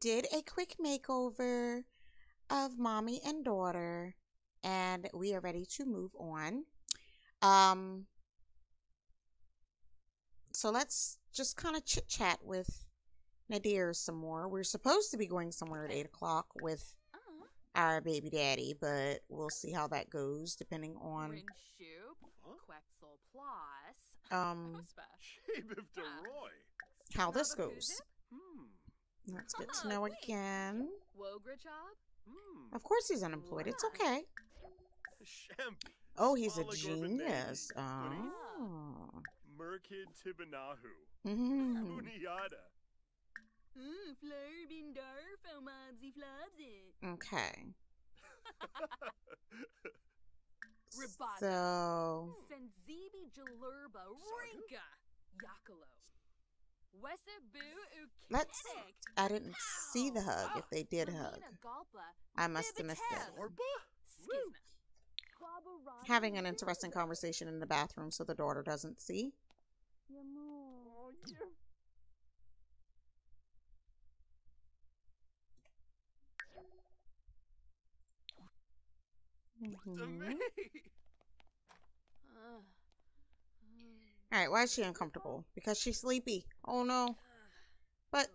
did a quick makeover of mommy and daughter, and we are ready to move on. Um, so let's just kind of chit chat with Naadir some more. We're supposed to be going somewhere at 8 o'clock with Uh, our baby daddy, but we'll see how that goes depending on Rinshoop, Quetzal Plus. um Huspa. Shabe of DeRoy. how this goes. Kuzip. That's good to know again. Wogrichob. Hmm. Of course he's unemployed. It's okay. Oh, he's a genius. Oh. Merkid Tibanahu. Mhm. Uniata. Mm, Flurbin Darfo Mobsy Flobsy. Okay. Rabasa. So Senzibi Jalurba Rinka. Yakalo. Wesabu Let's- I didn't see the hug if they did hug. I must have missed it. Bibitel. Zorba? Skizna. Quabarani. Having an interesting conversation in the bathroom so the daughter doesn't see. Oh, yeah. To Mhm. me. Uh, All right, why is she uncomfortable? Because she's sleepy. Oh no. But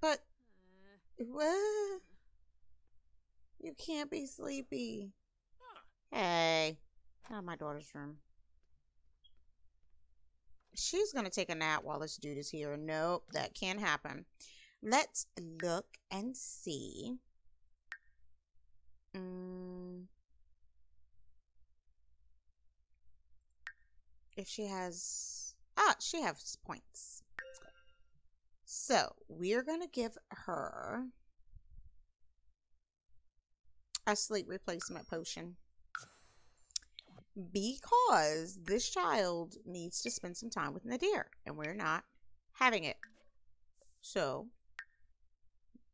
but what? You can't be sleepy. Hey, not my daughter's room. She's gonna take a nap while this dude is here. Nope, that can't happen. Let's look and see. Mm. If she has ah, she has points. So we're gonna give her a sleep replacement potion because this child needs to spend some time with Naadir and we're not having it. So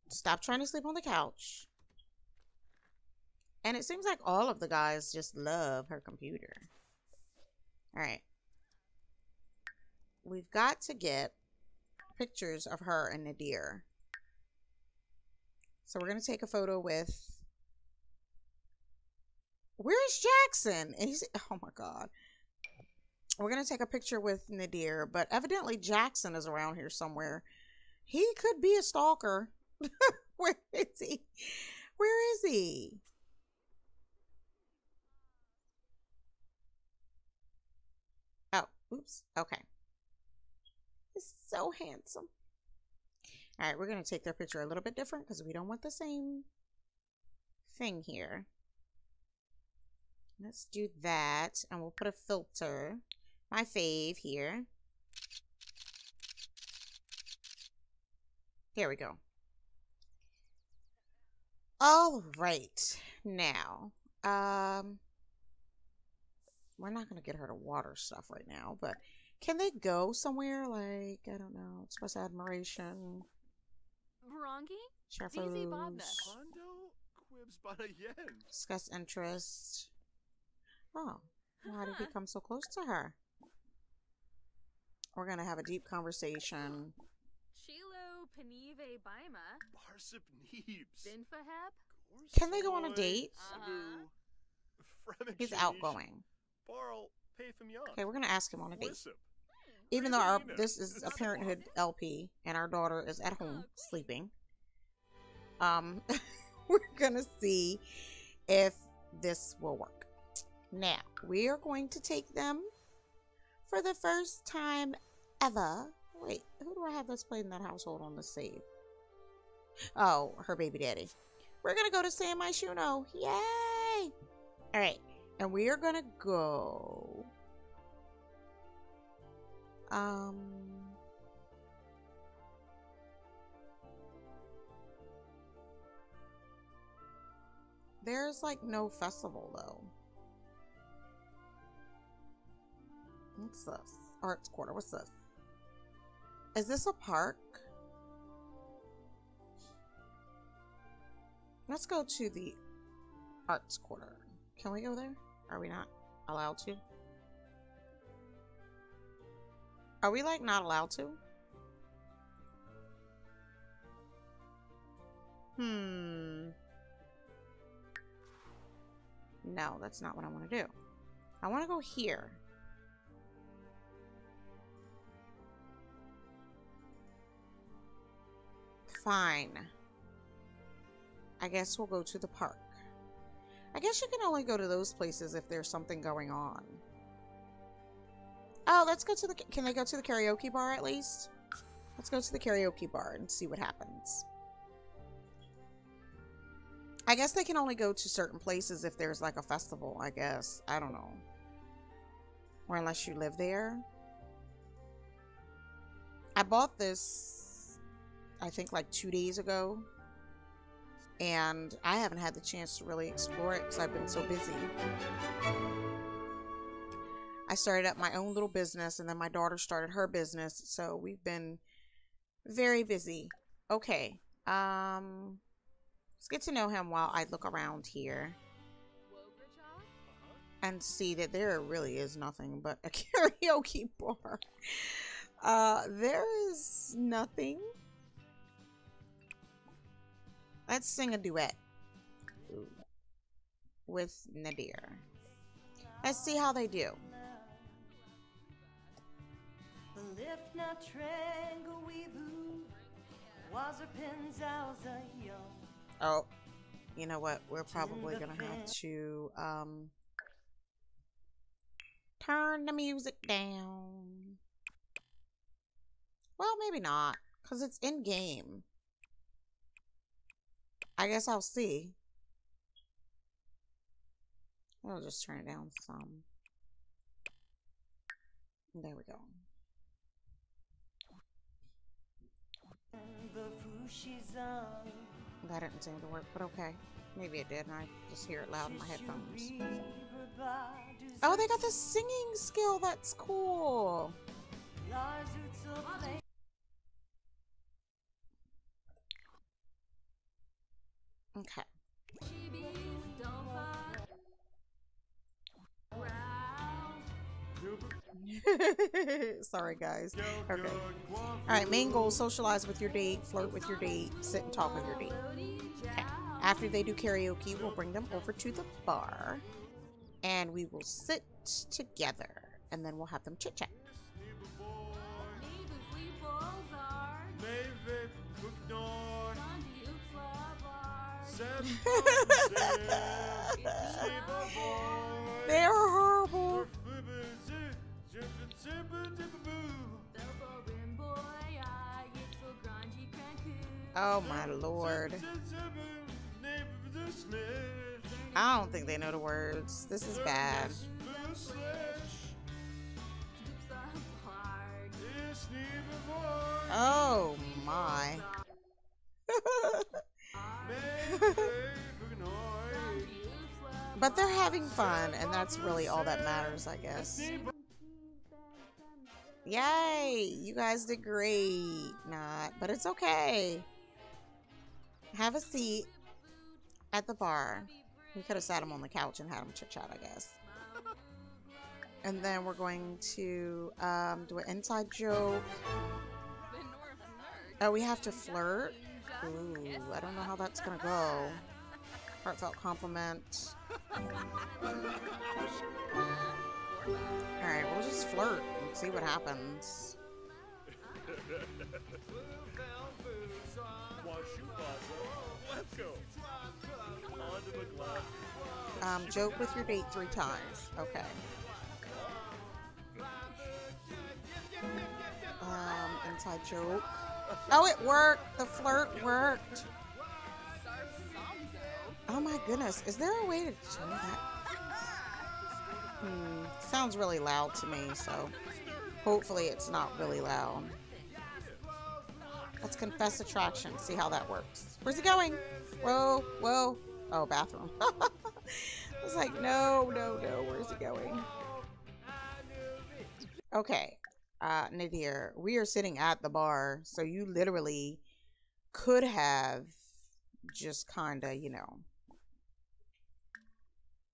stop trying to sleep on the couch. And it seems like all of the guys just love her computer. All right. We've got to get pictures of her and Naadir. So we're going to take a photo with Where's Jackson? He's oh my god. We're gonna take a picture with Naadir, but evidently Jackson is around here somewhere. He could be a stalker. Where is he? Where is he? Oh, oops. Okay. So handsome. All right, we're gonna take their picture a little bit different because we don't want the same thing here. Let's do that. And we'll put a filter. My fave here. Here we go. All right. Now, um, we're not going to get her to water stuff right now, but can they go somewhere like, I don't know, express admiration, Bronchi? Zizi Bodna. Sharfos, Kondo Quibs Bada Yen. discuss interest. Oh, why did he come so close to her? We're gonna have a deep conversation. Chilo Panive Baima. Barsip Neebs. Binfaheb. Can they go on a date? Uh-huh. He's outgoing. Okay, we're gonna ask him on a date. Even though our this is a parenthood LP and our daughter is at home sleeping. Um, we're gonna see if this will work. Now we are going to take them for the first time ever. Wait, who do I have that's played in that household on the save? Oh, her baby daddy. We're gonna go to San Myshuno. Yay! All right, and we are gonna go. Um. There's like no festival though. What's this? Arts Quarter. What's this? Is this a park? Let's go to the Arts Quarter. Can we go there? Are we not allowed to? Are we like not allowed to? Hmm. No, that's not what I want to do. I want to go here. Fine. I guess we'll go to the park. I guess you can only go to those places if there's something going on. Oh, let's go to the... Can they go to the karaoke bar at least? Let's go to the karaoke bar and see what happens. I guess they can only go to certain places if there's like a festival, I guess. I don't know. Or unless you live there. I bought this, I think like two days ago. And I haven't had the chance to really explore it because I've been so busy. Started up my own little business and then my daughter started her business. So we've been very busy. Okay. Um, let's get to know him while I look around here and see that there really is nothing but a karaoke bar. Uh, there is nothing. Let's sing a duet with Naadir. Let's see how they do. Oh, you know what? We're probably gonna have to um turn the music down. Well, maybe not, because it's in game. I guess I'll see. I'll just turn it down some. There we go. That didn't seem to work, but okay. Maybe it did, and I just hear it loud in my headphones. Oh, they got the singing skill. That's cool. Okay. Sorry, guys. Okay. All right. Main goal: socialize with your date, flirt with your date, sit and talk with your date. Okay. After they do karaoke, we'll bring them over to the bar, and we will sit together, and then we'll have them chit chat. They're horrible. Oh my lord. I don't think they know the words. This is bad. Oh my. but they're having fun, and that's really all that matters, I guess. Yay! You guys did great. Not, but it's okay. Have a seat at the bar. We could have sat him on the couch and had him chit chat, I guess. And then we're going to um, do an inside joke. Oh, we have to flirt? Ooh, I don't know how that's gonna go. Heartfelt compliment. Alright, we'll just flirt and see what happens. Um, joke with your date three times. Okay. Um, inside joke. Oh, it worked. The flirt worked. Oh my goodness. Is there a way to turn that? Hmm. Sounds really loud to me, so hopefully it's not really loud. Let's confess attraction. See how that works. Where's he going? Whoa, whoa. Oh, bathroom. I was like, no, no, no. Where's he going? Okay. Uh, Naadir, we are sitting at the bar, so you literally could have just kind of, you know,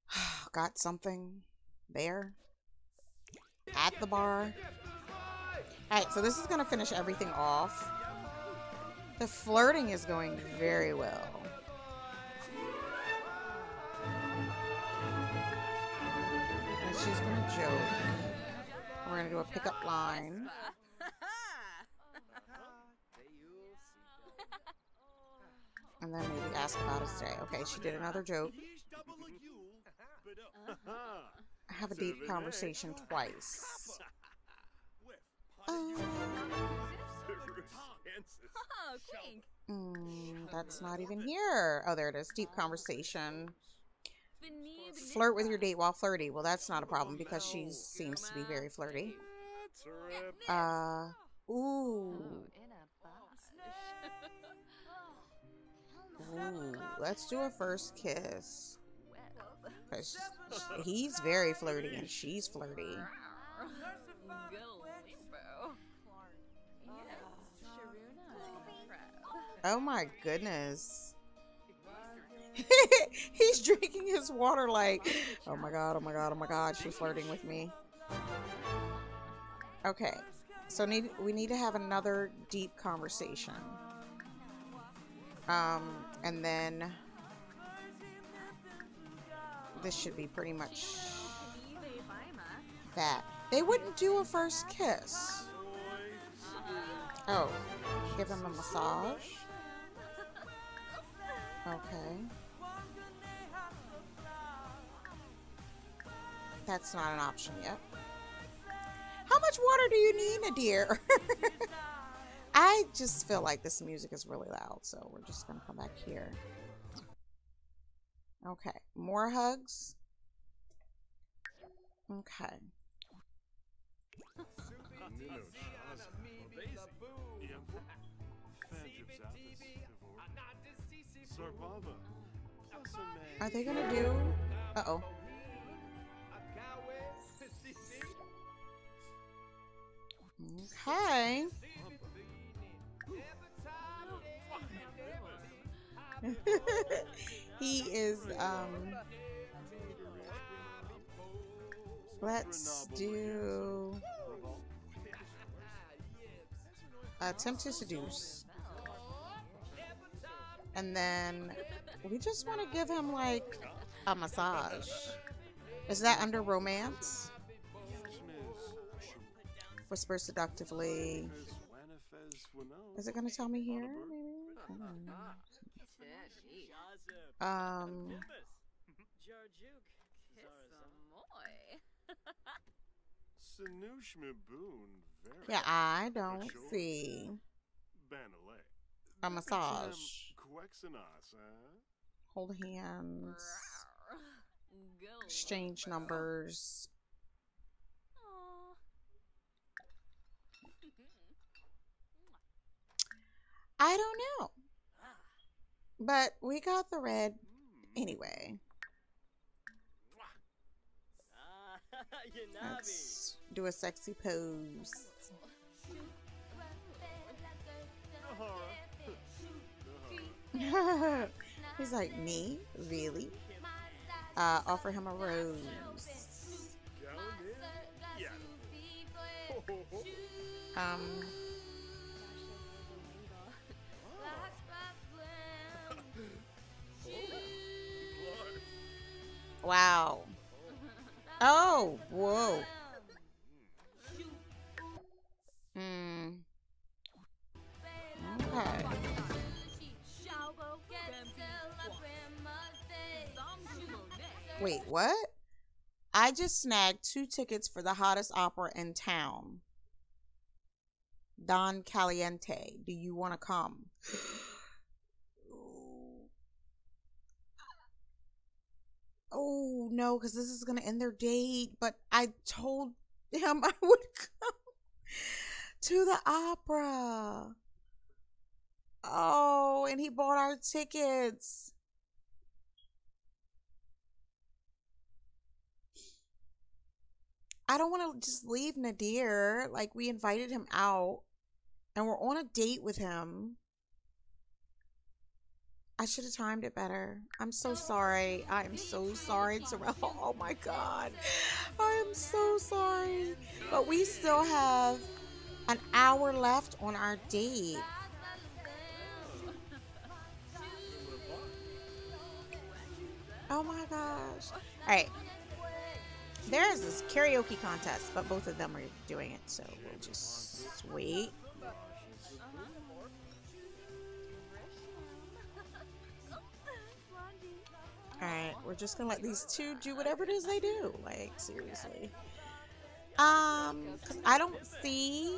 got something there at the bar. Alright, so this is going to finish everything off. The flirting is going very well. And she's gonna joke. We're gonna do a pickup line. And then maybe ask about his day. Okay, she did another joke. Have a deep conversation twice. Um, Oh, mm, that's not even here. Oh, there it is. Deep conversation. Flirt with your date while flirty. Well, that's not a problem because she seems to be very flirty. Uh, ooh. Ooh, let's do a first kiss. He's very flirty and she's flirty. Oh my goodness. he's drinking his water like, oh my god, oh my god, oh my god, she's flirting with me. Okay, so need we need to have another deep conversation. Um, and then this should be pretty much that. They wouldn't do a first kiss. Oh, give him a massage. Okay. That's not an option yet. How much water do you need, Naadir? I just feel like this music is really loud, so we're just gonna come back here. Okay, more hugs. Okay. Are they gonna do? Uh oh. Okay. he is um let's do attempt to seduce. And then we just want to give him like a massage. Is that under romance? Whisper seductively. Is it gonna tell me here um yeah i don't see. A massage. Hold hands. Exchange numbers. I don't know. But we got the red anyway. Let's do a sexy pose. He's like, me? Really? Uh, offer him a rose. Um, wow. Oh, whoa. Hmm. Okay. Wait, what? I just snagged two tickets for the hottest opera in town. Don Caliente. Do you want to come? Oh no, because this is gonna end their date. But I told him I would come to the opera. Oh, and he bought our tickets. I don't want to just leave Naadir. Like, we invited him out and we're on a date with him. I should have timed it better. I'm so sorry. I am so sorry, Terrell. Oh my god. I am so sorry. But we still have an hour left on our date. Oh my gosh. All right. There is this karaoke contest, but both of them are doing it, so we'll just wait. Alright, we're just gonna let these two do whatever it is they do. Like, seriously. Um, because I don't see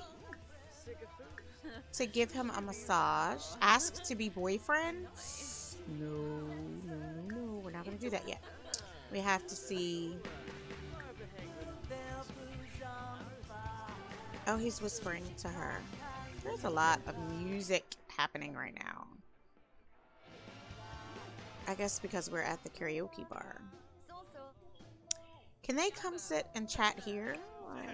to give him a massage. Ask to be boyfriend. No, no, no. We're not gonna do that yet. We have to see. Oh, he's whispering to her. There's a lot of music happening right now. I guess because we're at the karaoke bar. Can they come sit and chat here? Like,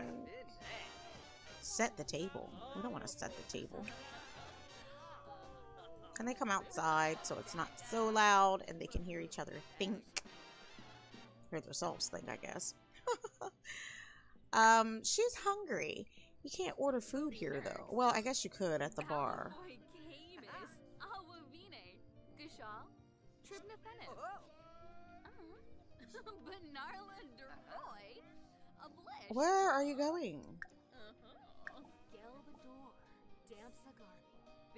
set the table. We don't want to set the table. Can they come outside so it's not so loud and they can hear each other think? Hear themselves think, I guess. um, she's hungry. You can't order food here, though. Well, I guess you could at the bar. Where are you going?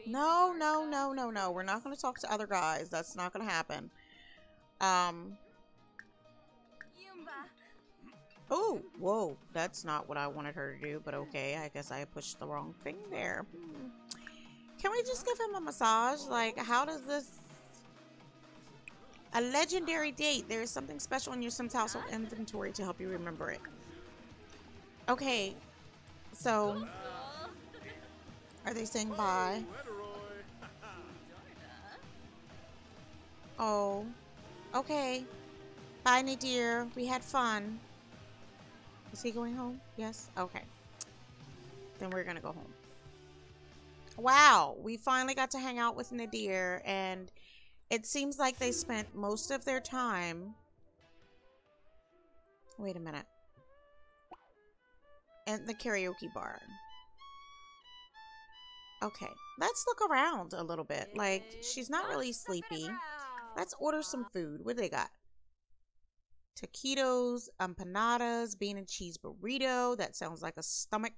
No, no, no, no, no. We're not going to talk to other guys. That's not going to happen. Um. Oh, whoa. That's not what I wanted her to do, but okay. I guess I pushed the wrong thing there. Hmm. Can we just give him a massage? Like, how does this... A legendary date. There is something special in your Sims household inventory to help you remember it. Okay. So... Are they saying bye? Oh. Okay. Bye, Naadir. We had fun. Is he going home? Yes? Okay. Then we're going to go home. Wow. We finally got to hang out with Naadir, and it seems like they spent most of their time... Wait a minute. In the karaoke bar. Okay. Let's look around a little bit. Like, she's not really sleepy. Let's order some food. What do they got? Taquitos, empanadas, bean and cheese burrito. That sounds like a stomach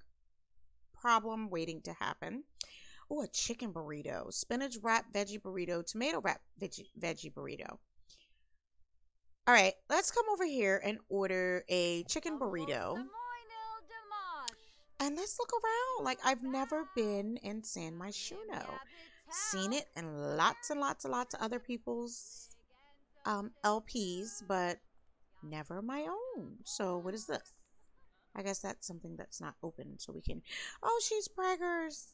problem waiting to happen. Oh, a chicken burrito, spinach wrap veggie burrito, tomato wrap veggie, veggie burrito. All right, let's come over here and order a chicken burrito. And let's look around. Like, I've never been in San Myshuno seen it in lots and lots and lots of other people's um, LPs, but never my own. So what is this? I guess that's something that's not open, so we can. Oh, she's braggers.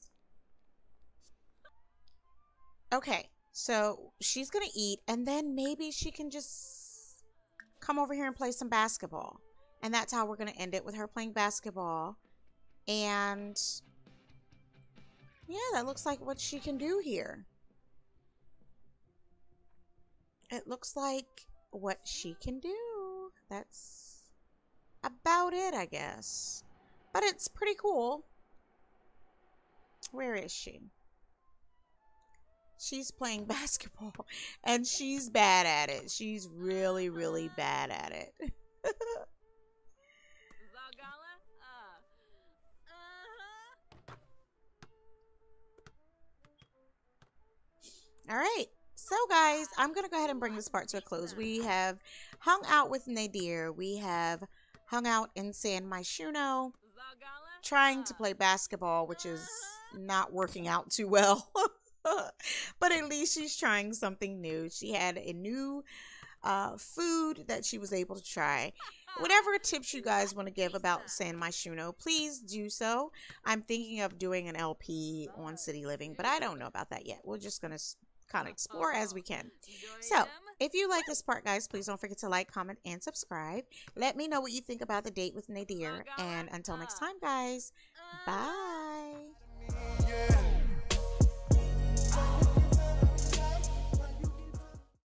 Okay, so she's gonna eat, and then maybe she can just come over here and play some basketball, and that's how we're gonna end it with her playing basketball, and yeah, that looks like what she can do here. It looks like what she can do. That's about it, I guess. But it's pretty cool. Where is she? She's playing basketball and she's bad at it. She's really, really bad at it. Uh, uh-huh. All right. So, guys, I'm going to go ahead and bring this part to a close. We have hung out with Naadir. We have hung out in San Myshuno, trying to uh-huh. play basketball, which is not working out too well. but at least she's trying something new. She had a new uh, food that she was able to try. Whatever tips you guys want to give about San Myshuno, please do so. I'm thinking of doing an LP on City Living, but I don't know about that yet. We're just going to kind of explore as we can. So, if you like this part, guys, please don't forget to like, comment, and subscribe. Let me know what you think about the date with Naadir. And until next time, guys, bye.